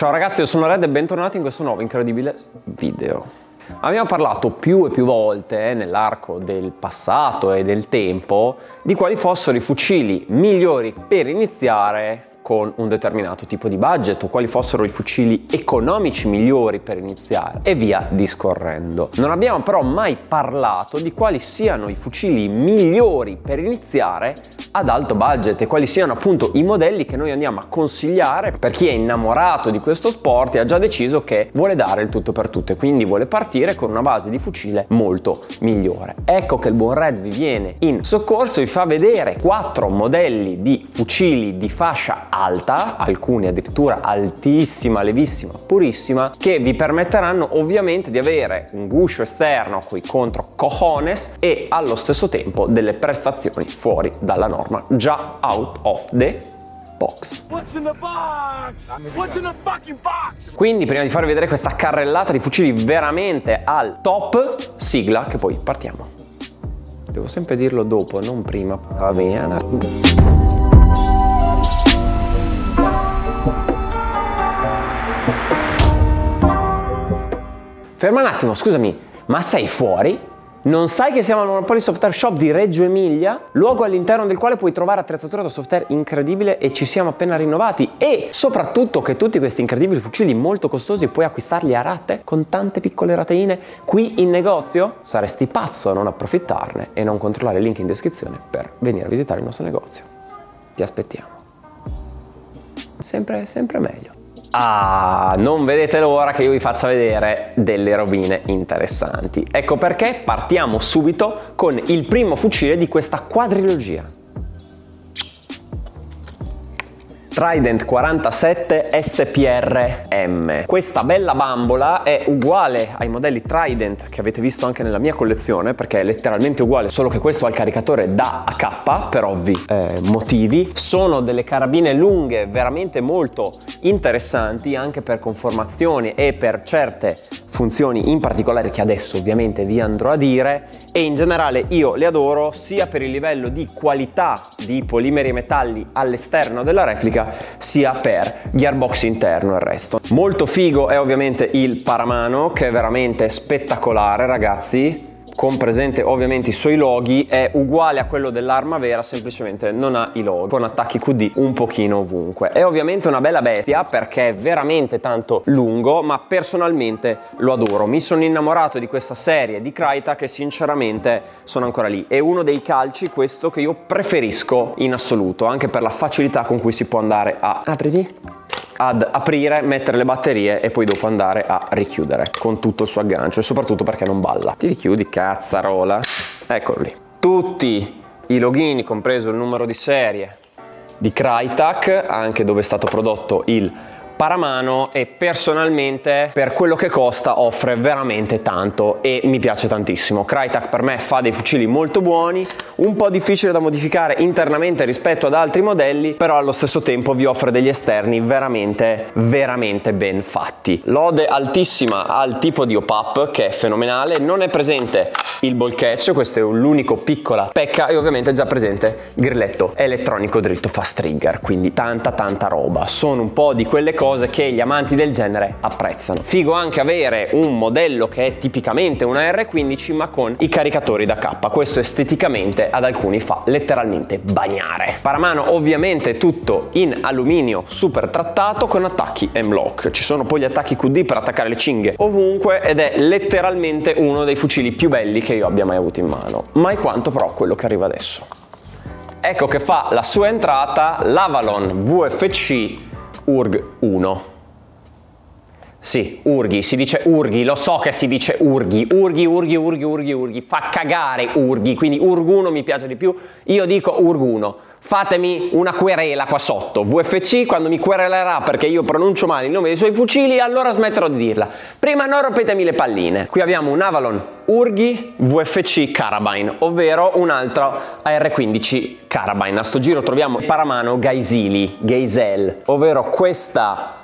Ciao ragazzi, io sono Red e bentornati in questo nuovo incredibile video. Abbiamo parlato più e più volte eh, nell'arco del passato e del tempo di quali fossero i fucili migliori per iniziare con un determinato tipo di budget o quali fossero i fucili economici migliori per iniziare e via discorrendo. Non abbiamo però mai parlato di quali siano i fucili migliori per iniziare ad alto budget e quali siano appunto i modelli che noi andiamo a consigliare per chi è innamorato di questo sport e ha già deciso che vuole dare il tutto per tutto e quindi vuole partire con una base di fucile molto migliore. Ecco che il buon Red vi viene in soccorso e vi fa vedere quattro modelli di fucili di fascia alta, alcuni addirittura altissima, levissima, purissima, che vi permetteranno ovviamente di avere un guscio esterno qui contro cojones e allo stesso tempo delle prestazioni fuori dalla norma, già out of the Box. Quindi prima di farvi vedere questa carrellata di fucili veramente al top, sigla che poi partiamo. Devo sempre dirlo dopo, non prima. Va bene. Ferma un attimo, scusami, ma sei fuori? Non sai che siamo al Monopoly Software Shop di Reggio Emilia, luogo all'interno del quale puoi trovare attrezzatura da software incredibile e ci siamo appena rinnovati e soprattutto che tutti questi incredibili fucili molto costosi puoi acquistarli a rate con tante piccole rateine qui in negozio? Saresti pazzo a non approfittarne e non controllare il link in descrizione per venire a visitare il nostro negozio. Ti aspettiamo. Sempre, sempre meglio. Ah, non vedete l'ora che io vi faccia vedere delle robine interessanti. Ecco perché partiamo subito con il primo fucile di questa quadrilogia. Trident 47 SPR-M. Questa bella bambola è uguale ai modelli Trident che avete visto anche nella mia collezione perché è letteralmente uguale, solo che questo ha il caricatore da AK per ovvi eh, motivi. Sono delle carabine lunghe veramente molto interessanti anche per conformazioni e per certe funzioni in particolare che adesso ovviamente vi andrò a dire e in generale io le adoro sia per il livello di qualità di polimeri e metalli all'esterno della replica sia per gearbox interno e il resto. Molto figo è ovviamente il paramano che è veramente spettacolare ragazzi con presente ovviamente i suoi loghi è uguale a quello dell'arma vera semplicemente non ha i loghi con attacchi QD un pochino ovunque. È ovviamente una bella bestia perché è veramente tanto lungo ma personalmente lo adoro. Mi sono innamorato di questa serie di Kryta e sinceramente sono ancora lì. È uno dei calci questo che io preferisco in assoluto anche per la facilità con cui si può andare a apriti ad aprire, mettere le batterie e poi dopo andare a richiudere con tutto il suo aggancio e soprattutto perché non balla. Ti richiudi, cazzarola. Eccolo lì. Tutti i login, compreso il numero di serie di Crytac, anche dove è stato prodotto il paramano e personalmente per quello che costa offre veramente tanto e mi piace tantissimo. Crytek per me fa dei fucili molto buoni, un po' difficile da modificare internamente rispetto ad altri modelli, però allo stesso tempo vi offre degli esterni veramente, veramente ben fatti. Lode altissima al tipo di OPAP che è fenomenale, non è presente il ball catch, questo è l'unico piccola pecca e ovviamente è già presente grilletto elettronico dritto fast trigger, quindi tanta tanta roba. Sono un po' di quelle cose cose che gli amanti del genere apprezzano. Figo anche avere un modello che è tipicamente una R15 ma con i caricatori da K. Questo esteticamente ad alcuni fa letteralmente bagnare. Paramano ovviamente tutto in alluminio super trattato con attacchi M-Lock. Ci sono poi gli attacchi QD per attaccare le cinghie ovunque ed è letteralmente uno dei fucili più belli che io abbia mai avuto in mano. Mai quanto però quello che arriva adesso. Ecco che fa la sua entrata l'Avalon VFC URG 1. Sì, Urghi, si dice Urghi, lo so che si dice Urghi, Urghi, Urghi, Urghi, Urghi, Urghi, fa cagare Urghi, quindi Urguno mi piace di più, io dico Urguno. Fatemi una querela qua sotto, VFC quando mi querelerà perché io pronuncio male il nome dei suoi fucili, allora smetterò di dirla. Prima non rompetemi le palline. Qui abbiamo un Avalon Urghi VFC Carabine, ovvero un altro AR15 Carabine. A sto giro troviamo il Paramano Gaisili, Geisel, ovvero questa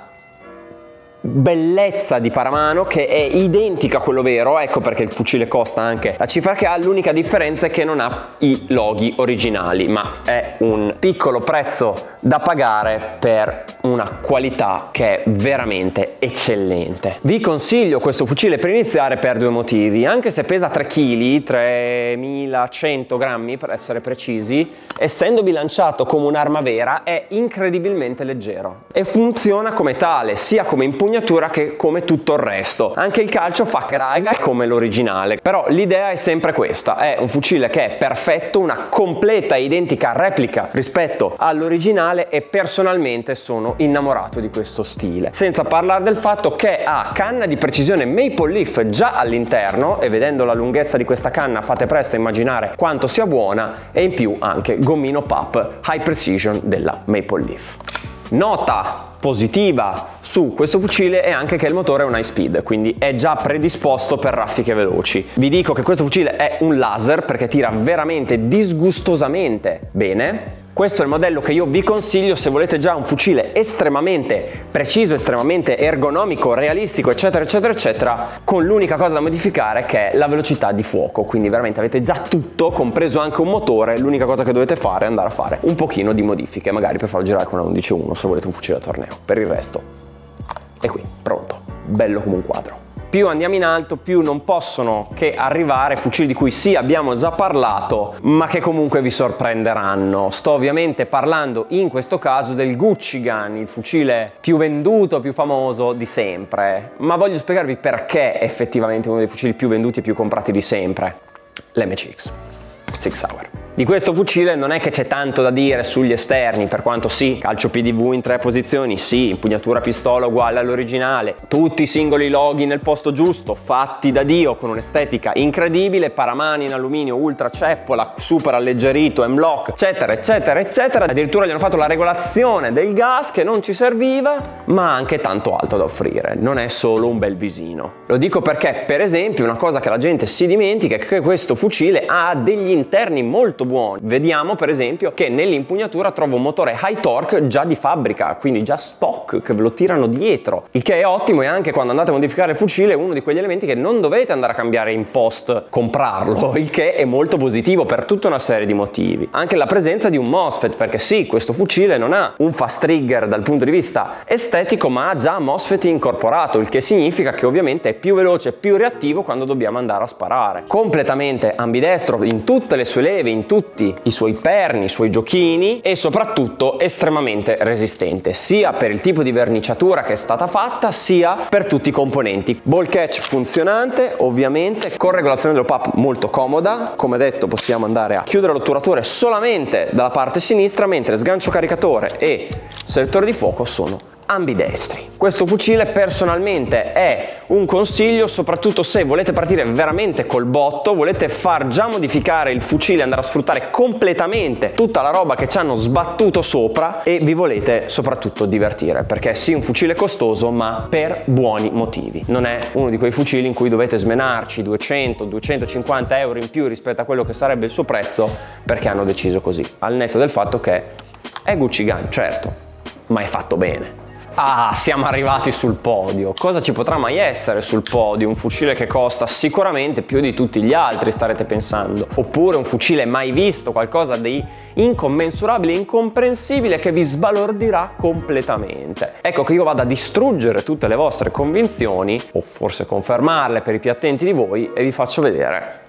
bellezza di Paramano che è identica a quello vero, ecco perché il fucile costa anche la cifra che ha, l'unica differenza è che non ha i loghi originali, ma è un piccolo prezzo da pagare per una qualità che è veramente eccellente. Vi consiglio questo fucile per iniziare per due motivi, anche se pesa 3 kg, 3100 grammi per essere precisi, essendo bilanciato come un'arma vera è incredibilmente leggero e funziona come tale, sia come impugnatura che come tutto il resto. Anche il calcio fa craga come l'originale, però l'idea è sempre questa, è un fucile che è perfetto, una completa e identica replica rispetto all'originale originale e personalmente sono innamorato di questo stile. Senza parlare del fatto che ha canna di precisione Maple Leaf già all'interno e vedendo la lunghezza di questa canna fate presto a immaginare quanto sia buona e in più anche gommino pap High Precision della Maple Leaf. Nota positiva su questo fucile è anche che il motore è un high speed, quindi è già predisposto per raffiche veloci. Vi dico che questo fucile è un laser perché tira veramente disgustosamente bene questo è il modello che io vi consiglio se volete già un fucile estremamente preciso, estremamente ergonomico, realistico, eccetera, eccetera, eccetera, con l'unica cosa da modificare che è la velocità di fuoco. Quindi veramente avete già tutto, compreso anche un motore, l'unica cosa che dovete fare è andare a fare un pochino di modifiche, magari per farlo girare con una 11.1 se volete un fucile da torneo. Per il resto è qui, pronto, bello come un quadro più andiamo in alto più non possono che arrivare fucili di cui sì abbiamo già parlato ma che comunque vi sorprenderanno. Sto ovviamente parlando in questo caso del Gucci Gun il fucile più venduto più famoso di sempre. Ma voglio spiegarvi perché effettivamente uno dei fucili più venduti e più comprati di sempre. l'MCX Six Hour di questo fucile non è che c'è tanto da dire sugli esterni, per quanto sì, calcio PDV in tre posizioni, sì, impugnatura pistola uguale all'originale, tutti i singoli loghi nel posto giusto, fatti da Dio con un'estetica incredibile, paramani in alluminio ultra ceppola, super alleggerito, M-Lock, eccetera, eccetera, eccetera. Addirittura gli hanno fatto la regolazione del gas che non ci serviva, ma anche tanto altro da offrire, non è solo un bel visino. Lo dico perché, per esempio, una cosa che la gente si dimentica è che questo fucile ha degli interni molto buoni. Vediamo per esempio che nell'impugnatura trovo un motore high torque già di fabbrica, quindi già stock che ve lo tirano dietro. Il che è ottimo e anche quando andate a modificare il fucile è uno di quegli elementi che non dovete andare a cambiare in post, comprarlo, il che è molto positivo per tutta una serie di motivi. Anche la presenza di un MOSFET, perché sì, questo fucile non ha un fast trigger dal punto di vista estetico, ma ha già MOSFET incorporato, il che significa che ovviamente è più veloce, più reattivo quando dobbiamo andare a sparare. Completamente ambidestro in tutte le sue leve, in tutti tutti i suoi perni, i suoi giochini e soprattutto estremamente resistente, sia per il tipo di verniciatura che è stata fatta, sia per tutti i componenti. Ball catch funzionante, ovviamente, con regolazione dello pop molto comoda. Come detto, possiamo andare a chiudere l'otturatore solamente dalla parte sinistra, mentre sgancio caricatore e selettore di fuoco sono ambidestri. Questo fucile personalmente è un consiglio soprattutto se volete partire veramente col botto, volete far già modificare il fucile, andare a sfruttare completamente tutta la roba che ci hanno sbattuto sopra e vi volete soprattutto divertire perché sì un fucile costoso ma per buoni motivi. Non è uno di quei fucili in cui dovete smenarci 200-250 euro in più rispetto a quello che sarebbe il suo prezzo perché hanno deciso così, al netto del fatto che è Gucci Gun, certo, ma è fatto bene. Ah, siamo arrivati sul podio. Cosa ci potrà mai essere sul podio? Un fucile che costa sicuramente più di tutti gli altri, starete pensando. Oppure un fucile mai visto, qualcosa di incommensurabile, incomprensibile che vi sbalordirà completamente. Ecco che io vado a distruggere tutte le vostre convinzioni, o forse confermarle per i più attenti di voi, e vi faccio vedere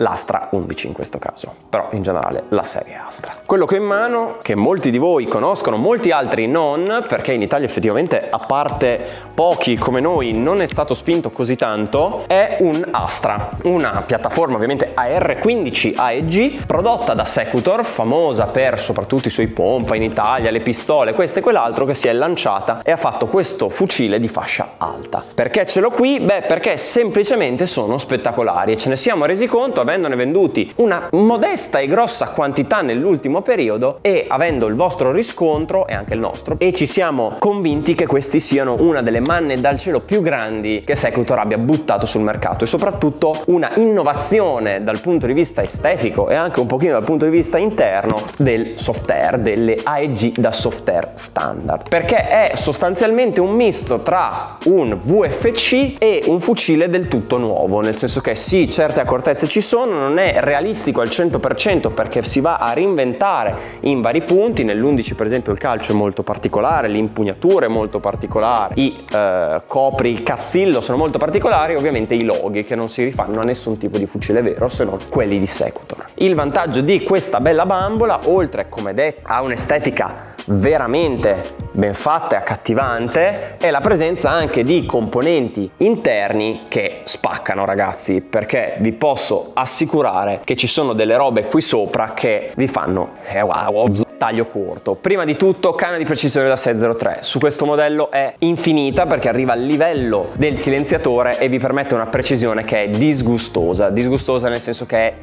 l'Astra 11 in questo caso, però in generale la serie Astra. Quello che ho in mano, che molti di voi conoscono, molti altri non, perché in Italia effettivamente a parte pochi come noi non è stato spinto così tanto, è un Astra, una piattaforma ovviamente AR15 AEG prodotta da Secutor, famosa per soprattutto i suoi pompa in Italia, le pistole, questo e quell'altro che si è lanciata e ha fatto questo fucile di fascia alta. Perché ce l'ho qui? Beh, perché semplicemente sono spettacolari e ce ne siamo resi conto avendone venduti una modesta e grossa quantità nell'ultimo periodo e avendo il vostro riscontro e anche il nostro e ci siamo convinti che questi siano una delle manne dal cielo più grandi che Secutor abbia buttato sul mercato e soprattutto una innovazione dal punto di vista estetico e anche un pochino dal punto di vista interno del soft air, delle AEG da soft air standard. Perché è sostanzialmente un misto tra un VFC e un fucile del tutto nuovo nel senso che sì certe accortezze ci sono non è realistico al 100% perché si va a reinventare in vari punti. Nell'11 per esempio il calcio è molto particolare l'impugnatura è molto particolare i eh, copri il cazzillo sono molto particolari ovviamente i loghi che non si rifanno a nessun tipo di fucile vero se non quelli di Secutor. Il vantaggio di questa bella bambola oltre come detto a un'estetica veramente ben fatta e accattivante è la presenza anche di componenti interni che spaccano ragazzi perché vi posso assicurare che ci sono delle robe qui sopra che vi fanno eh, wow, taglio corto. Prima di tutto canna di precisione da 603. Su questo modello è infinita perché arriva al livello del silenziatore e vi permette una precisione che è disgustosa. Disgustosa nel senso che è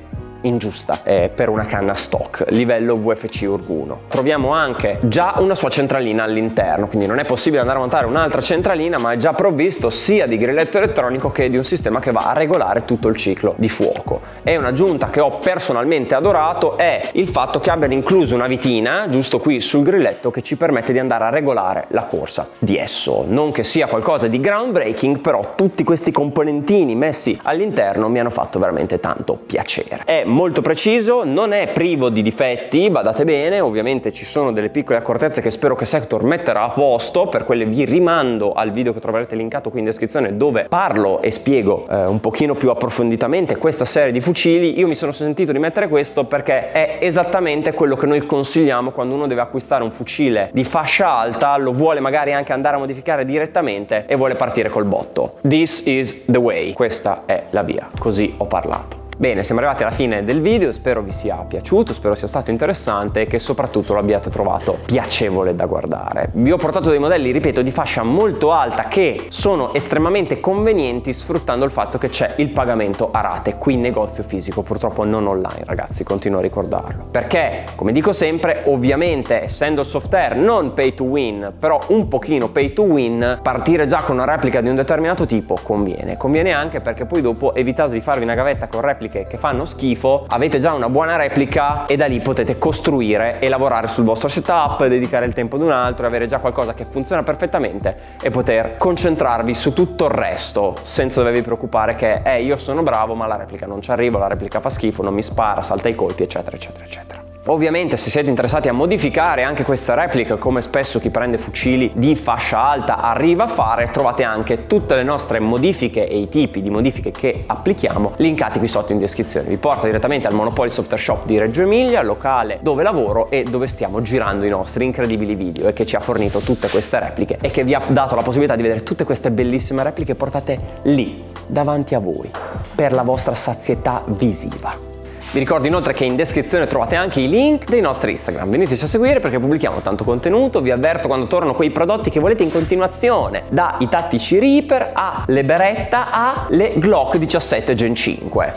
ingiusta eh, per una canna stock livello VFC Urguno. Troviamo anche già una sua centralina all'interno, quindi non è possibile andare a montare un'altra centralina, ma è già provvisto sia di grilletto elettronico che di un sistema che va a regolare tutto il ciclo di fuoco. E un'aggiunta che ho personalmente adorato è il fatto che abbiano incluso una vitina giusto qui sul grilletto che ci permette di andare a regolare la corsa di esso. Non che sia qualcosa di groundbreaking, però tutti questi componentini messi all'interno mi hanno fatto veramente tanto piacere. È molto preciso, non è privo di difetti, badate bene, ovviamente ci sono delle piccole accortezze che spero che Sector metterà a posto, per quelle vi rimando al video che troverete linkato qui in descrizione dove parlo e spiego eh, un pochino più approfonditamente questa serie di fucili. Io mi sono sentito di mettere questo perché è esattamente quello che noi consigliamo quando uno deve acquistare un fucile di fascia alta, lo vuole magari anche andare a modificare direttamente e vuole partire col botto. This is the way, questa è la via, così ho parlato. Bene, siamo arrivati alla fine del video, spero vi sia piaciuto, spero sia stato interessante e che soprattutto lo abbiate trovato piacevole da guardare. Vi ho portato dei modelli, ripeto, di fascia molto alta che sono estremamente convenienti sfruttando il fatto che c'è il pagamento a rate qui in negozio fisico, purtroppo non online ragazzi, continuo a ricordarlo. Perché, come dico sempre, ovviamente essendo il software non pay to win, però un pochino pay to win, partire già con una replica di un determinato tipo conviene. Conviene anche perché poi dopo evitate di farvi una gavetta con replica repliche che fanno schifo, avete già una buona replica e da lì potete costruire e lavorare sul vostro setup, dedicare il tempo ad un altro, avere già qualcosa che funziona perfettamente e poter concentrarvi su tutto il resto senza dovervi preoccupare che eh io sono bravo ma la replica non ci arrivo, la replica fa schifo, non mi spara, salta i colpi eccetera eccetera eccetera. Ovviamente se siete interessati a modificare anche questa replica come spesso chi prende fucili di fascia alta arriva a fare trovate anche tutte le nostre modifiche e i tipi di modifiche che applichiamo linkati qui sotto in descrizione. Vi porta direttamente al Monopoly Software Shop di Reggio Emilia locale dove lavoro e dove stiamo girando i nostri incredibili video e che ci ha fornito tutte queste repliche e che vi ha dato la possibilità di vedere tutte queste bellissime repliche portate lì davanti a voi per la vostra sazietà visiva vi ricordo inoltre che in descrizione trovate anche i link dei nostri Instagram. Veniteci a seguire perché pubblichiamo tanto contenuto, vi avverto quando tornano quei prodotti che volete in continuazione, dai tattici Reaper alle beretta alle Glock 17 Gen 5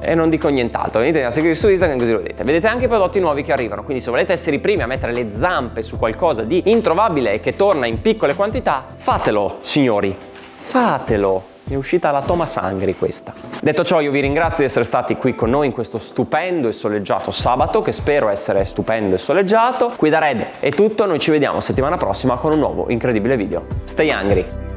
e non dico nient'altro. Venite a seguire su Instagram così lo vedete. Vedete anche i prodotti nuovi che arrivano, quindi se volete essere i primi a mettere le zampe su qualcosa di introvabile e che torna in piccole quantità, fatelo, signori. Fatelo. È uscita la toma sangri questa. Detto ciò io vi ringrazio di essere stati qui con noi in questo stupendo e soleggiato sabato che spero essere stupendo e soleggiato. Qui da Red è tutto, noi ci vediamo settimana prossima con un nuovo incredibile video. Stay hungry!